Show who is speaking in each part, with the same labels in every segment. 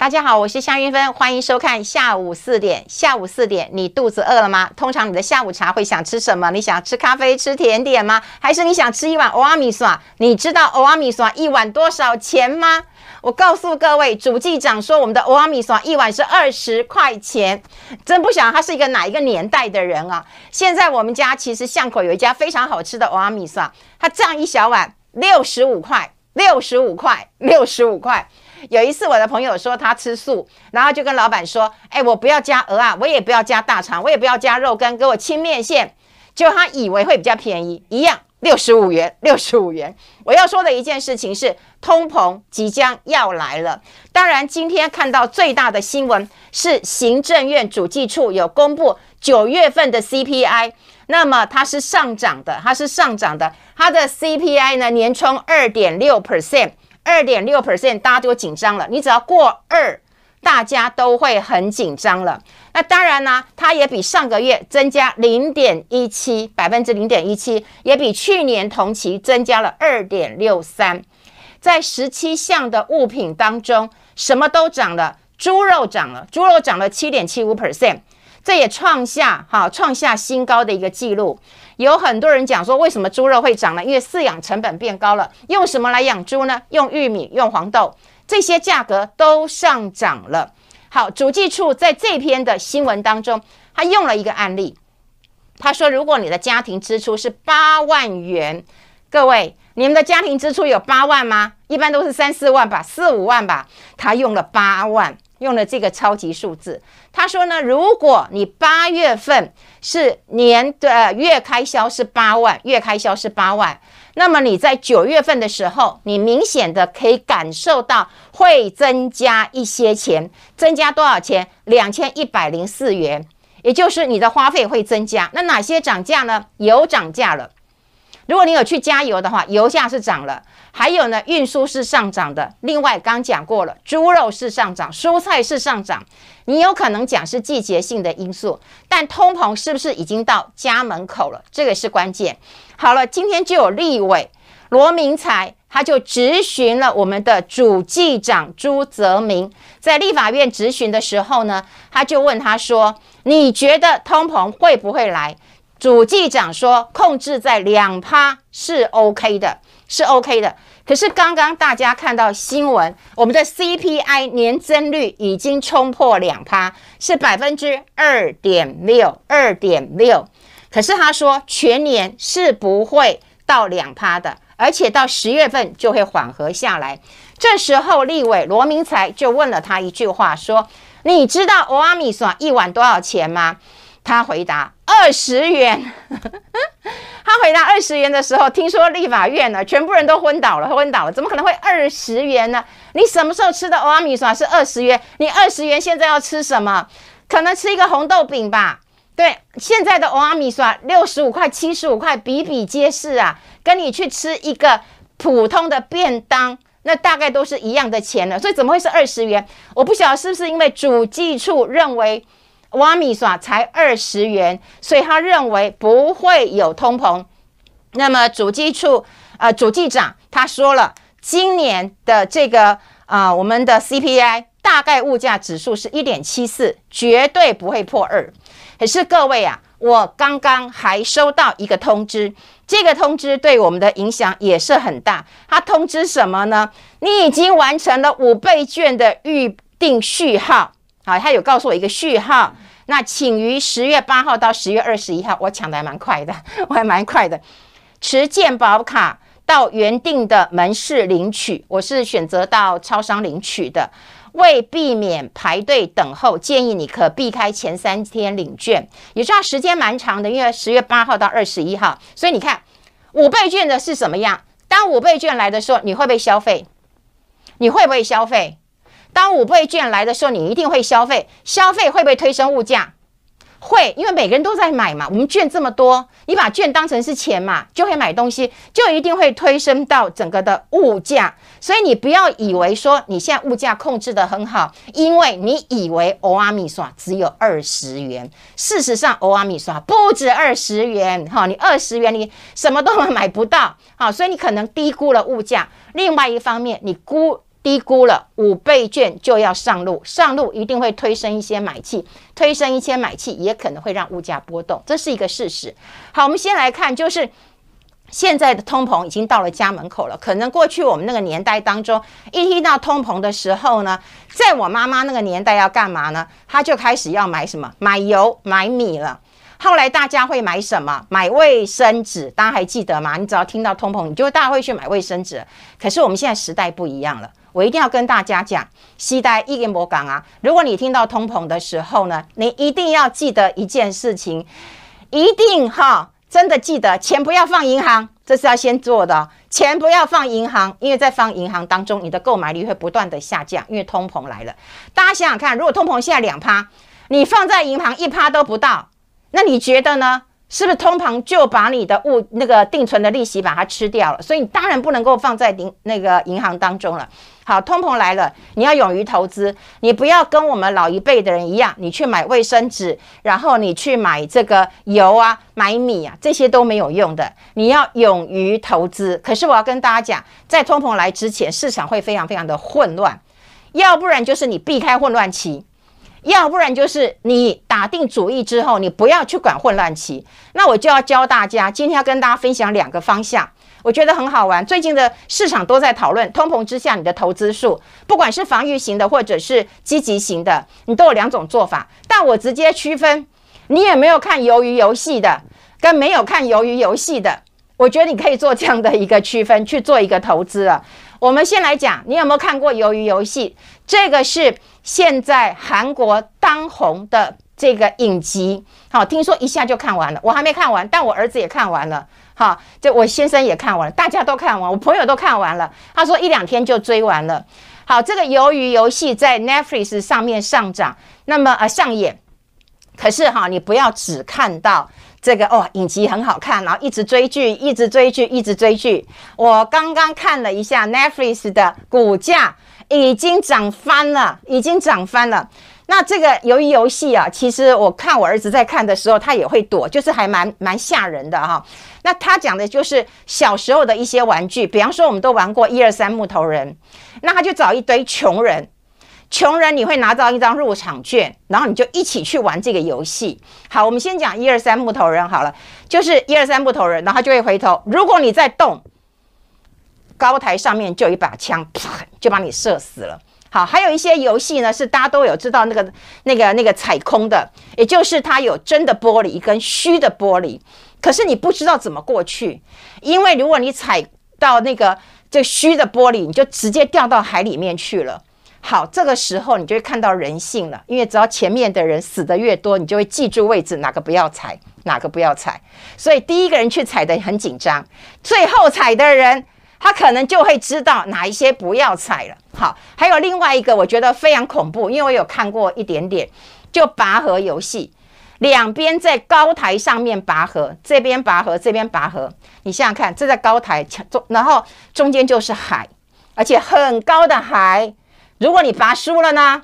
Speaker 1: 大家好，我是夏云芬，欢迎收看下午四点。下午四点，你肚子饿了吗？通常你的下午茶会想吃什么？你想吃咖啡、吃甜点吗？还是你想吃一碗欧阿米耍？你知道欧阿米耍一碗多少钱吗？我告诉各位，主记长说我们的欧阿米耍一碗是二十块钱，真不想他是一个哪一个年代的人啊！现在我们家其实巷口有一家非常好吃的欧阿米耍，它这样一小碗六十五块，六十五块，六十五块。有一次，我的朋友说他吃素，然后就跟老板说：“哎，我不要加鹅啊，我也不要加大肠，我也不要加肉羹，给我清面线。”就他以为会比较便宜，一样六十五元，六十五元。我要说的一件事情是，通膨即将要来了。当然，今天看到最大的新闻是行政院主计处有公布九月份的 CPI，那么它是上涨的，它是上涨的，它的 CPI 呢年冲二点六 percent。二点六 percent，大家就紧张了。你只要过二，大家都会很紧张了。那当然呢，它也比上个月增加零点一七百分之零点一七，也比去年同期增加了二点六三。在十七项的物品当中，什么都涨了，猪肉涨了，猪肉涨了七点七五 percent。这也创下哈创下新高的一个记录。有很多人讲说，为什么猪肉会涨呢？因为饲养成本变高了。用什么来养猪呢？用玉米、用黄豆，这些价格都上涨了。好，主计处在这篇的新闻当中，他用了一个案例。他说，如果你的家庭支出是八万元，各位，你们的家庭支出有八万吗？一般都是三四万吧，四五万吧。他用了八万。用了这个超级数字，他说呢，如果你八月份是年的月开销是八万，月开销是八万，那么你在九月份的时候，你明显的可以感受到会增加一些钱，增加多少钱？两千一百零四元，也就是你的花费会增加。那哪些涨价呢？油涨价了。如果你有去加油的话，油价是涨了，还有呢，运输是上涨的。另外，刚讲过了，猪肉是上涨，蔬菜是上涨。你有可能讲是季节性的因素，但通膨是不是已经到家门口了？这个是关键。好了，今天就有立委罗明才，他就质询了我们的主计长朱泽明，在立法院质询的时候呢，他就问他说：“你觉得通膨会不会来？”主计长说，控制在两趴是 OK 的，是 OK 的。可是刚刚大家看到新闻，我们的 CPI 年增率已经冲破两趴，是百分之二点六，二点六。可是他说全年是不会到两趴的，而且到十月份就会缓和下来。这时候立委罗明才就问了他一句话，说：“你知道欧阿米索一碗多少钱吗？”他回答二十元。他回答二十元的时候，听说立法院呢，全部人都昏倒了，昏倒了，怎么可能会二十元呢？你什么时候吃的欧阿米耍是二十元？你二十元现在要吃什么？可能吃一个红豆饼吧。对，现在的欧阿米耍六十五块、七十五块，比比皆是啊。跟你去吃一个普通的便当，那大概都是一样的钱了。所以怎么会是二十元？我不晓得是不是因为主计处认为。挖米耍才二十元，所以他认为不会有通膨。那么主计处呃主计长他说了，今年的这个啊我们的 CPI 大概物价指数是一点七四，绝对不会破二。可是各位啊，我刚刚还收到一个通知，这个通知对我们的影响也是很大。他通知什么呢？你已经完成了五倍券的预定序号。好，他有告诉我一个序号，那请于十月八号到十月二十一号，我抢的还蛮快的，我还蛮快的，持健保卡到原定的门市领取，我是选择到超商领取的。为避免排队等候，建议你可避开前三天领券，也知道时间蛮长的，因为十月八号到二十一号，所以你看五倍券的是什么样？当五倍券来的时候，你会不会消费？你会不会消费？当五倍券来的时候，你一定会消费，消费会不会推升物价？会，因为每个人都在买嘛。我们券这么多，你把券当成是钱嘛，就会买东西，就一定会推升到整个的物价。所以你不要以为说你现在物价控制的很好，因为你以为欧阿米刷只有二十元，事实上欧阿米刷不止二十元哈，你二十元你什么都买不到，好，所以你可能低估了物价。另外一方面，你估。低估了五倍券就要上路，上路一定会推升一些买气，推升一些买气也可能会让物价波动，这是一个事实。好，我们先来看，就是现在的通膨已经到了家门口了。可能过去我们那个年代当中，一听到通膨的时候呢，在我妈妈那个年代要干嘛呢？她就开始要买什么？买油、买米了。后来大家会买什么？买卫生纸，大家还记得吗？你只要听到通膨，你就大家会去买卫生纸。可是我们现在时代不一样了。我一定要跟大家讲，西代一言博港啊！如果你听到通膨的时候呢，你一定要记得一件事情，一定哈，真的记得钱不要放银行，这是要先做的。钱不要放银行，因为在放银行当中，你的购买力会不断的下降，因为通膨来了。大家想想看，如果通膨现在两趴，你放在银行一趴都不到，那你觉得呢？是不是通膨就把你的物那个定存的利息把它吃掉了？所以你当然不能够放在银那个银行当中了。好，通膨来了，你要勇于投资，你不要跟我们老一辈的人一样，你去买卫生纸，然后你去买这个油啊、买米啊，这些都没有用的。你要勇于投资。可是我要跟大家讲，在通膨来之前，市场会非常非常的混乱，要不然就是你避开混乱期。要不然就是你打定主意之后，你不要去管混乱期。那我就要教大家，今天要跟大家分享两个方向，我觉得很好玩。最近的市场都在讨论，通膨之下你的投资数，不管是防御型的或者是积极型的，你都有两种做法。但我直接区分，你有没有看鱿鱼游戏的，跟没有看鱿鱼游戏的，我觉得你可以做这样的一个区分去做一个投资了。我们先来讲，你有没有看过鱿鱼游戏？这个是现在韩国当红的这个影集，好，听说一下就看完了。我还没看完，但我儿子也看完了，好，这我先生也看完了，大家都看完，我朋友都看完了。他说一两天就追完了。好，这个鱿鱼游戏在 Netflix 上面上涨，那么呃上演，可是哈，你不要只看到。这个哦，影集很好看，然后一直追剧，一直追剧，一直追剧。我刚刚看了一下 Netflix 的股价，已经涨翻了，已经涨翻了。那这个由于游戏啊，其实我看我儿子在看的时候，他也会躲，就是还蛮蛮吓人的哈。那他讲的就是小时候的一些玩具，比方说我们都玩过一二三木头人，那他就找一堆穷人。穷人，你会拿到一张入场券，然后你就一起去玩这个游戏。好，我们先讲一二三木头人好了，就是一二三木头人，然后就会回头。如果你在动，高台上面就一把枪，啪就把你射死了。好，还有一些游戏呢，是大家都有知道那个那个那个踩空的，也就是它有真的玻璃跟虚的玻璃，可是你不知道怎么过去，因为如果你踩到那个这虚的玻璃，你就直接掉到海里面去了。好，这个时候你就会看到人性了，因为只要前面的人死的越多，你就会记住位置，哪个不要踩，哪个不要踩。所以第一个人去踩的很紧张，最后踩的人他可能就会知道哪一些不要踩了。好，还有另外一个我觉得非常恐怖，因为我有看过一点点，就拔河游戏，两边在高台上面拔河，这边拔河，这边拔河。你想想看，这在高台中，然后中间就是海，而且很高的海。如果你拔输了呢，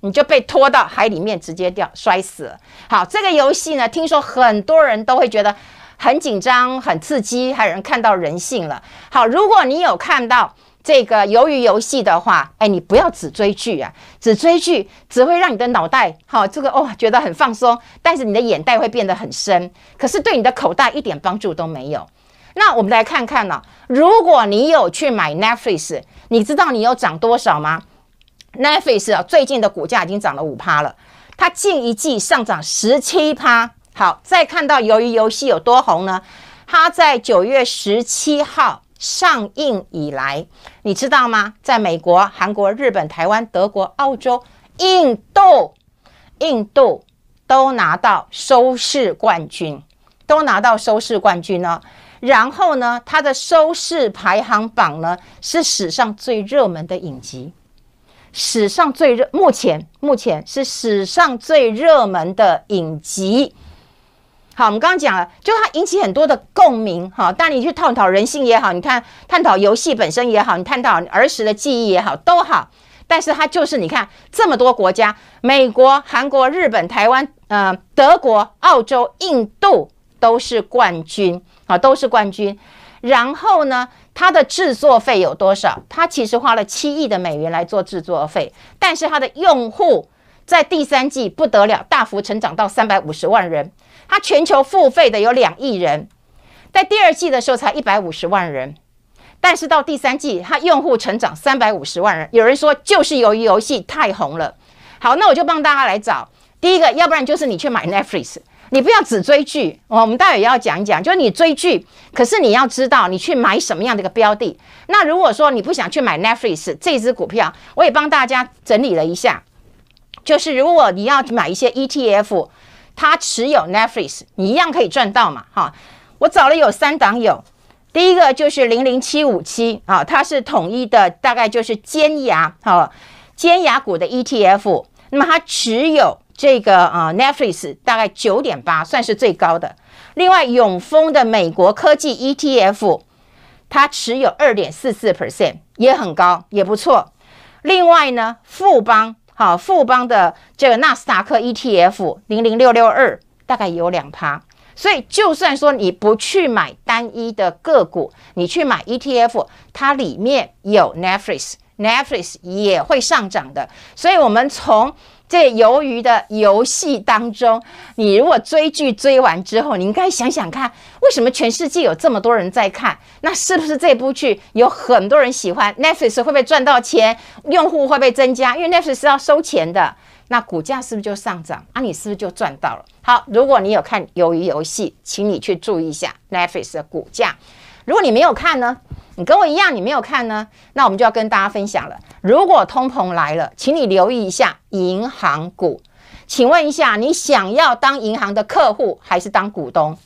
Speaker 1: 你就被拖到海里面直接掉摔死了。好，这个游戏呢，听说很多人都会觉得很紧张、很刺激，还有人看到人性了。好，如果你有看到这个鱿鱼游戏的话，哎，你不要只追剧啊，只追剧只会让你的脑袋好这个哦觉得很放松，但是你的眼袋会变得很深，可是对你的口袋一点帮助都没有。那我们来看看呢，如果你有去买 Netflix。你知道你有涨多少吗？Netflix 啊，最近的股价已经涨了五趴了，它近一季上涨十七趴。好，再看到由于游戏有多红呢？它在九月十七号上映以来，你知道吗？在美国、韩国、日本、台湾、德国、澳洲、印度、印度都拿到收视冠军，都拿到收视冠军呢。然后呢，它的收视排行榜呢是史上最热门的影集，史上最热，目前目前是史上最热门的影集。好，我们刚刚讲了，就它引起很多的共鸣，哈。但你去探讨人性也好，你看探讨游戏本身也好，你探讨儿时的记忆也好，都好。但是它就是你看这么多国家，美国、韩国、日本、台湾、呃、德国、澳洲、印度都是冠军。啊，都是冠军，然后呢，它的制作费有多少？它其实花了七亿的美元来做制作费，但是它的用户在第三季不得了，大幅成长到三百五十万人。它全球付费的有两亿人，在第二季的时候才一百五十万人，但是到第三季，它用户成长三百五十万人。有人说就是由于游戏太红了。好，那我就帮大家来找第一个，要不然就是你去买 Netflix，你不要只追剧哦。我们待会也要讲一讲，就是你追剧，可是你要知道你去买什么样的一个标的。那如果说你不想去买 Netflix 这支股票，我也帮大家整理了一下，就是如果你要买一些 ETF。它持有 Netflix，你一样可以赚到嘛？哈，我找了有三档有，第一个就是零零七五七啊，它是统一的，大概就是尖牙哈，尖牙股的 ETF。那么它持有这个啊 Netflix 大概九点八，算是最高的。另外永丰的美国科技 ETF，它持有二点四四 percent，也很高，也不错。另外呢，富邦。好，富邦的这个纳斯达克 ETF 零零六六二大概有两趴，所以就算说你不去买单一的个股，你去买 ETF，它里面有 Netflix，Netflix 也会上涨的。所以，我们从这鱿鱼的游戏当中，你如果追剧追完之后，你应该想想看，为什么全世界有这么多人在看？那是不是这部剧有很多人喜欢？Netflix 会不会赚到钱？用户会不会增加？因为 Netflix 是要收钱的，那股价是不是就上涨？啊，你是不是就赚到了？好，如果你有看鱿鱼游戏，请你去注意一下 Netflix 的股价。如果你没有看呢？你跟我一样，你没有看呢，那我们就要跟大家分享了。如果通膨来了，请你留意一下银行股。请问一下，你想要当银行的客户还是当股东？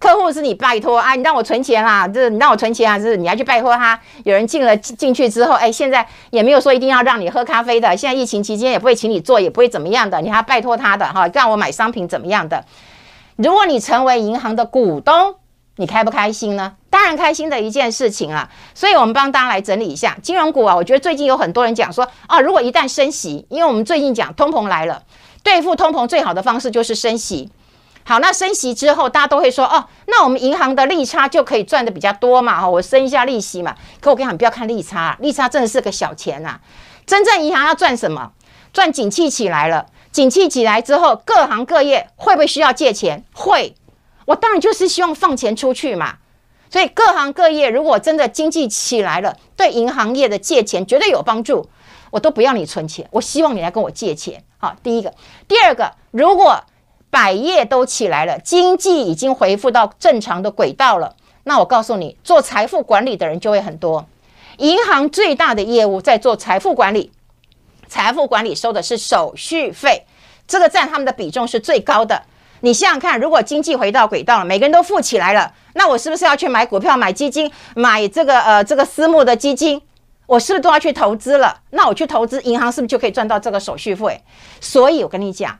Speaker 1: 客户是你拜托啊，你让我存钱啦，这你让我存钱啊，是你要去拜托他。有人进了进去之后，哎，现在也没有说一定要让你喝咖啡的。现在疫情期间也不会请你做，也不会怎么样的，你还拜托他的哈，让我买商品怎么样的？如果你成为银行的股东，你开不开心呢？当然开心的一件事情啊，所以我们帮大家来整理一下金融股啊。我觉得最近有很多人讲说啊，如果一旦升息，因为我们最近讲通膨来了，对付通膨最好的方式就是升息。好，那升息之后，大家都会说哦，那我们银行的利差就可以赚的比较多嘛，哈，我升一下利息嘛。可我跟你讲，不要看利差，利差真的是个小钱呐。真正银行要赚什么？赚景气起来了，景气起来之后，各行各业会不会需要借钱？会。我当然就是希望放钱出去嘛，所以各行各业如果真的经济起来了，对银行业的借钱绝对有帮助。我都不要你存钱，我希望你来跟我借钱。好，第一个，第二个，如果百业都起来了，经济已经恢复到正常的轨道了，那我告诉你，做财富管理的人就会很多。银行最大的业务在做财富管理，财富管理收的是手续费，这个占他们的比重是最高的。你想想看，如果经济回到轨道了，每个人都富起来了，那我是不是要去买股票、买基金、买这个呃这个私募的基金？我是不是都要去投资了？那我去投资，银行是不是就可以赚到这个手续费？所以我跟你讲，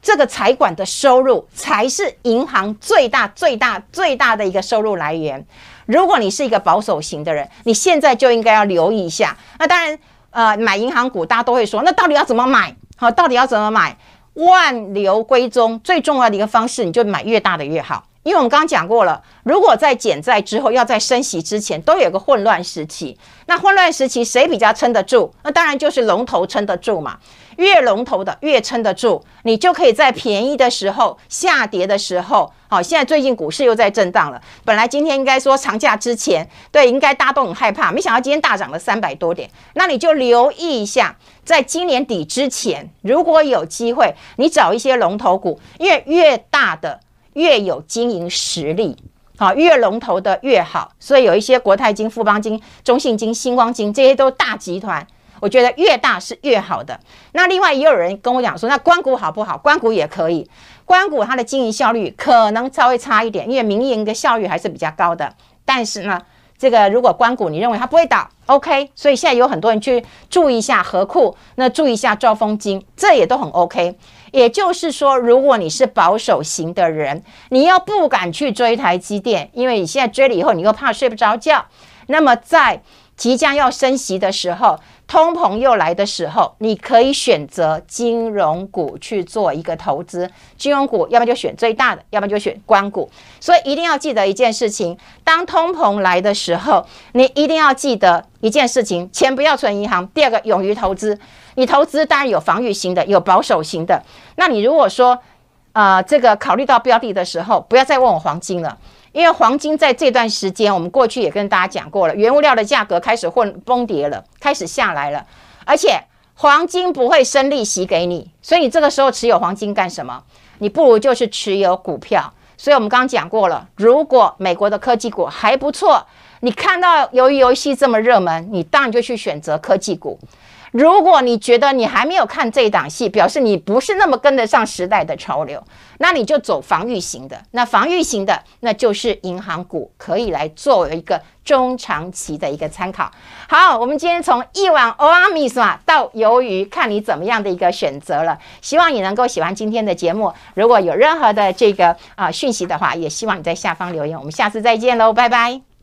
Speaker 1: 这个财管的收入才是银行最大、最大、最大的一个收入来源。如果你是一个保守型的人，你现在就应该要留意一下。那当然，呃，买银行股大家都会说，那到底要怎么买？好，到底要怎么买？万流归宗，最重要的一个方式，你就买越大的越好。因为我们刚刚讲过了，如果在减债之后，要在升息之前，都有个混乱时期。那混乱时期谁比较撑得住？那当然就是龙头撑得住嘛。越龙头的越撑得住，你就可以在便宜的时候、下跌的时候，好，现在最近股市又在震荡了。本来今天应该说长假之前，对，应该大家都很害怕，没想到今天大涨了三百多点。那你就留意一下，在今年底之前，如果有机会，你找一些龙头股，因为越大的。越有经营实力，好，越龙头的越好。所以有一些国泰金、富邦金、中信金、星光金，这些都大集团，我觉得越大是越好的。那另外也有人跟我讲说，那关谷好不好？关谷也可以，关谷它的经营效率可能稍微差一点，因为民营的效率还是比较高的。但是呢，这个如果关谷你认为它不会倒，OK。所以现在有很多人去注意一下和库，那注意一下兆丰金，这也都很 OK。也就是说，如果你是保守型的人，你又不敢去追台积电，因为你现在追了以后，你又怕睡不着觉。那么在即将要升息的时候，通膨又来的时候，你可以选择金融股去做一个投资。金融股，要么就选最大的，要么就选关股。所以一定要记得一件事情：当通膨来的时候，你一定要记得一件事情，钱不要存银行。第二个，勇于投资。你投资当然有防御型的，有保守型的。那你如果说，呃，这个考虑到标的的时候，不要再问我黄金了。因为黄金在这段时间，我们过去也跟大家讲过了，原物料的价格开始混崩跌了，开始下来了，而且黄金不会升利息给你，所以你这个时候持有黄金干什么？你不如就是持有股票。所以我们刚刚讲过了，如果美国的科技股还不错，你看到由于游戏这么热门，你当然就去选择科技股。如果你觉得你还没有看这一档戏，表示你不是那么跟得上时代的潮流，那你就走防御型的。那防御型的，那就是银行股，可以来作为一个中长期的一个参考。好，我们今天从一碗欧阿米索到鱿鱼，看你怎么样的一个选择了。希望你能够喜欢今天的节目。如果有任何的这个啊讯息的话，也希望你在下方留言。我们下次再见喽，拜拜。